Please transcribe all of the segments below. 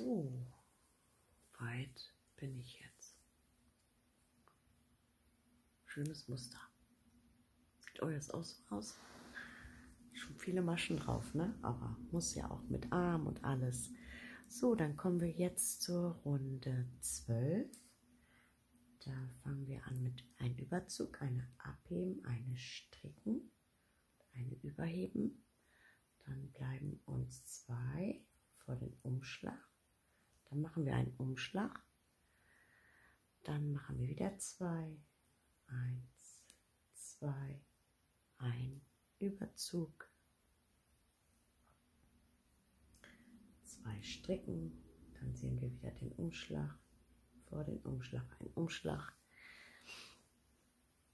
So weit bin ich jetzt. Schönes Muster. Sieht euch auch so aus? Schon viele Maschen drauf, ne? Aber muss ja auch mit Arm und alles. So, dann kommen wir jetzt zur Runde 12. Da fangen wir an mit einem Überzug, eine Abheben, eine Stricken, eine Überheben. Dann bleiben uns zwei vor den Umschlag. Dann machen wir einen Umschlag. Dann machen wir wieder zwei. Eins, zwei, ein Überzug. Zwei Stricken. Dann sehen wir wieder den Umschlag. Vor den Umschlag ein Umschlag.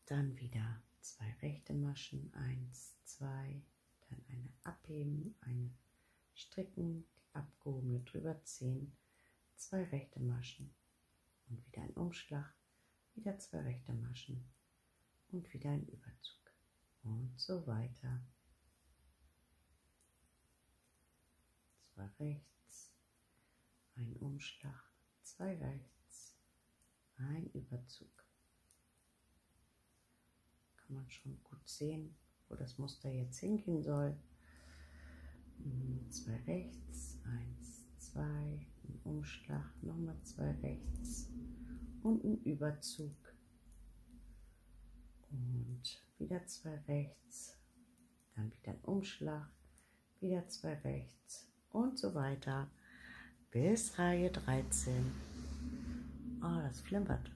Dann wieder zwei rechte Maschen. Eins, zwei. Dann eine abheben, eine stricken, die abgehobene drüber ziehen zwei rechte Maschen und wieder ein Umschlag, wieder zwei rechte Maschen und wieder ein Überzug und so weiter. Zwei rechts, ein Umschlag, zwei rechts, ein Überzug. Kann man schon gut sehen, wo das Muster jetzt hingehen soll. Hm, zwei rechts, eins, Zwei rechts und ein Überzug. Und wieder zwei rechts, dann wieder ein Umschlag, wieder zwei rechts und so weiter bis Reihe 13. Oh, das flimmert.